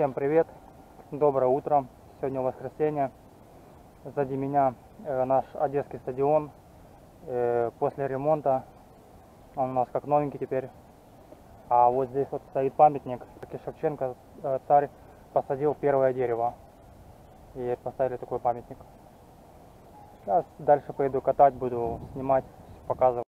Всем привет, доброе утро. Сегодня воскресенье. Сзади меня э, наш одесский стадион. Э, после ремонта он у нас как новенький теперь. А вот здесь вот стоит памятник. Таки Шевченко, э, царь, посадил первое дерево. И поставили такой памятник. Сейчас дальше поеду катать, буду снимать, показывать.